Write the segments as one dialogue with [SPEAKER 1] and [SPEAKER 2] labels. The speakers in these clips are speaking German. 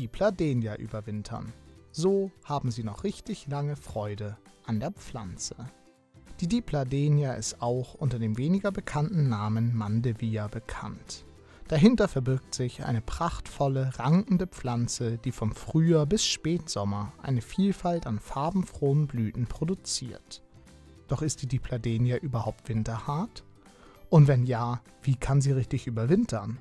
[SPEAKER 1] Dipladenia überwintern. So haben sie noch richtig lange Freude an der Pflanze. Die Dipladenia ist auch unter dem weniger bekannten Namen Mandevilla bekannt. Dahinter verbirgt sich eine prachtvolle, rankende Pflanze, die vom Frühjahr bis Spätsommer eine Vielfalt an farbenfrohen Blüten produziert. Doch ist die Dipladenia überhaupt winterhart? Und wenn ja, wie kann sie richtig überwintern?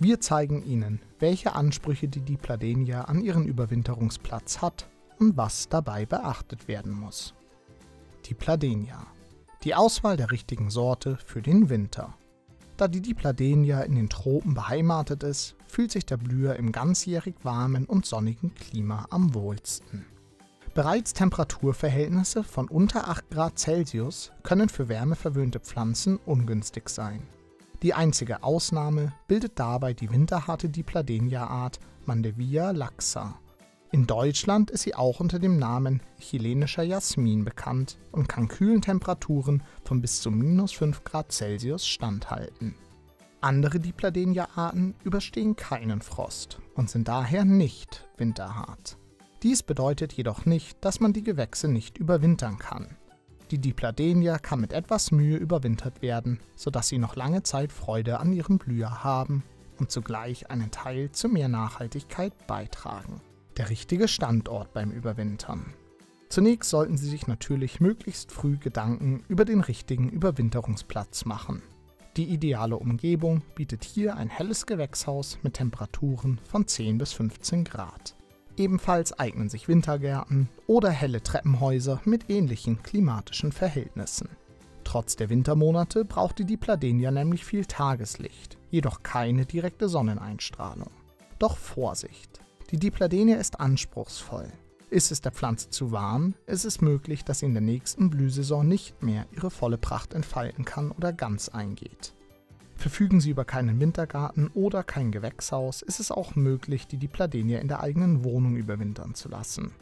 [SPEAKER 1] Wir zeigen Ihnen, welche Ansprüche die Dipladenia an ihren Überwinterungsplatz hat und was dabei beachtet werden muss. Dipladenia. Die Auswahl der richtigen Sorte für den Winter. Da die Dipladenia in den Tropen beheimatet ist, fühlt sich der Blüher im ganzjährig warmen und sonnigen Klima am wohlsten. Bereits Temperaturverhältnisse von unter 8 Grad Celsius können für wärmeverwöhnte Pflanzen ungünstig sein. Die einzige Ausnahme bildet dabei die winterharte Dipladenia-Art Mandevilla laxa. In Deutschland ist sie auch unter dem Namen chilenischer Jasmin bekannt und kann kühlen Temperaturen von bis zu minus 5 Grad Celsius standhalten. Andere Dipladenia-Arten überstehen keinen Frost und sind daher nicht winterhart. Dies bedeutet jedoch nicht, dass man die Gewächse nicht überwintern kann. Die Dipladenia kann mit etwas Mühe überwintert werden, sodass sie noch lange Zeit Freude an ihrem Blüher haben und zugleich einen Teil zu mehr Nachhaltigkeit beitragen. Der richtige Standort beim Überwintern. Zunächst sollten Sie sich natürlich möglichst früh Gedanken über den richtigen Überwinterungsplatz machen. Die ideale Umgebung bietet hier ein helles Gewächshaus mit Temperaturen von 10 bis 15 Grad. Ebenfalls eignen sich Wintergärten oder helle Treppenhäuser mit ähnlichen klimatischen Verhältnissen. Trotz der Wintermonate braucht die Dipladenia nämlich viel Tageslicht, jedoch keine direkte Sonneneinstrahlung. Doch Vorsicht! Die Dipladenia ist anspruchsvoll. Ist es der Pflanze zu warm, ist es möglich, dass sie in der nächsten Blühsaison nicht mehr ihre volle Pracht entfalten kann oder ganz eingeht. Verfügen Sie über keinen Wintergarten oder kein Gewächshaus, ist es auch möglich, die Dipladenia in der eigenen Wohnung überwintern zu lassen.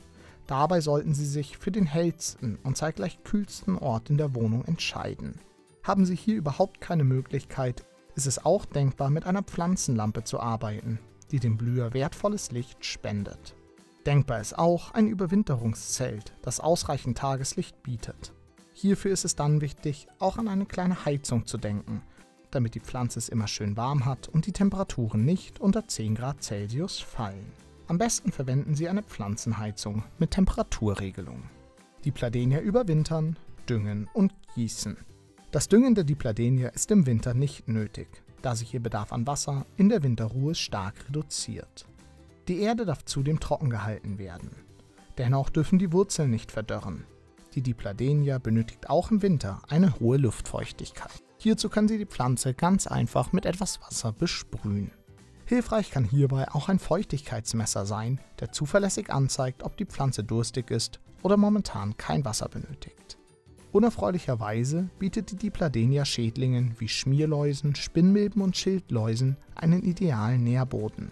[SPEAKER 1] Dabei sollten Sie sich für den hellsten und zeitgleich kühlsten Ort in der Wohnung entscheiden. Haben Sie hier überhaupt keine Möglichkeit, ist es auch denkbar, mit einer Pflanzenlampe zu arbeiten, die dem Blüher wertvolles Licht spendet. Denkbar ist auch ein Überwinterungszelt, das ausreichend Tageslicht bietet. Hierfür ist es dann wichtig, auch an eine kleine Heizung zu denken, damit die Pflanze es immer schön warm hat und die Temperaturen nicht unter 10 Grad Celsius fallen. Am besten verwenden Sie eine Pflanzenheizung mit Temperaturregelung. Die Pladenia überwintern, düngen und gießen. Das Düngen der Dipladenia ist im Winter nicht nötig, da sich ihr Bedarf an Wasser in der Winterruhe stark reduziert. Die Erde darf zudem trocken gehalten werden. Dennoch dürfen die Wurzeln nicht verdörren. Die Dipladenia benötigt auch im Winter eine hohe Luftfeuchtigkeit. Hierzu können Sie die Pflanze ganz einfach mit etwas Wasser besprühen. Hilfreich kann hierbei auch ein Feuchtigkeitsmesser sein, der zuverlässig anzeigt, ob die Pflanze durstig ist oder momentan kein Wasser benötigt. Unerfreulicherweise bietet die Dipladenia Schädlingen wie Schmierläusen, Spinnmilben und Schildläusen einen idealen Nährboden.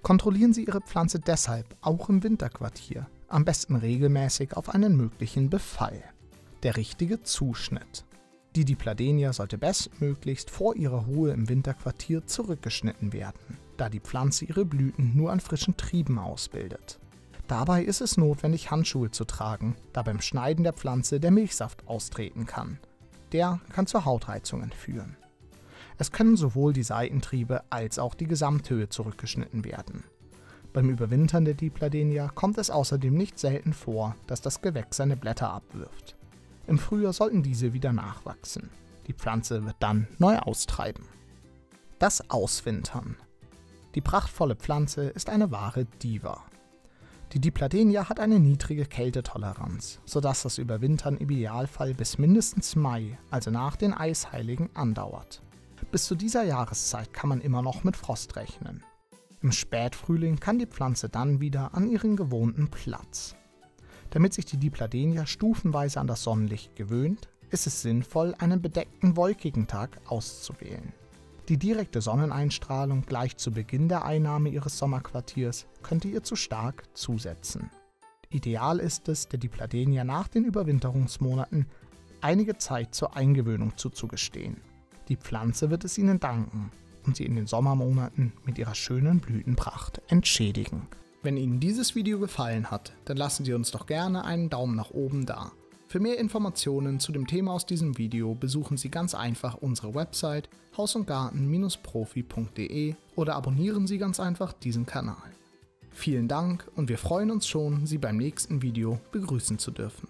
[SPEAKER 1] Kontrollieren Sie Ihre Pflanze deshalb auch im Winterquartier, am besten regelmäßig auf einen möglichen Befall. Der richtige Zuschnitt. Die Dipladenia sollte bestmöglichst vor ihrer Ruhe im Winterquartier zurückgeschnitten werden, da die Pflanze ihre Blüten nur an frischen Trieben ausbildet. Dabei ist es notwendig, Handschuhe zu tragen, da beim Schneiden der Pflanze der Milchsaft austreten kann. Der kann zur Hautreizungen führen. Es können sowohl die Seitentriebe als auch die Gesamthöhe zurückgeschnitten werden. Beim Überwintern der Dipladenia kommt es außerdem nicht selten vor, dass das Gewächs seine Blätter abwirft. Im Frühjahr sollten diese wieder nachwachsen. Die Pflanze wird dann neu austreiben. Das Auswintern. Die prachtvolle Pflanze ist eine wahre Diva. Die Dipladenia hat eine niedrige Kältetoleranz, sodass das Überwintern im Idealfall bis mindestens Mai, also nach den Eisheiligen, andauert. Bis zu dieser Jahreszeit kann man immer noch mit Frost rechnen. Im Spätfrühling kann die Pflanze dann wieder an ihren gewohnten Platz. Damit sich die Dipladenia stufenweise an das Sonnenlicht gewöhnt, ist es sinnvoll, einen bedeckten wolkigen Tag auszuwählen. Die direkte Sonneneinstrahlung gleich zu Beginn der Einnahme ihres Sommerquartiers könnte ihr zu stark zusetzen. Ideal ist es, der Dipladenia nach den Überwinterungsmonaten einige Zeit zur Eingewöhnung zuzugestehen. Die Pflanze wird es ihnen danken und sie in den Sommermonaten mit ihrer schönen Blütenpracht entschädigen. Wenn Ihnen dieses Video gefallen hat, dann lassen Sie uns doch gerne einen Daumen nach oben da. Für mehr Informationen zu dem Thema aus diesem Video besuchen Sie ganz einfach unsere Website hausundgarten-profi.de oder abonnieren Sie ganz einfach diesen Kanal. Vielen Dank und wir freuen uns schon, Sie beim nächsten Video begrüßen zu dürfen.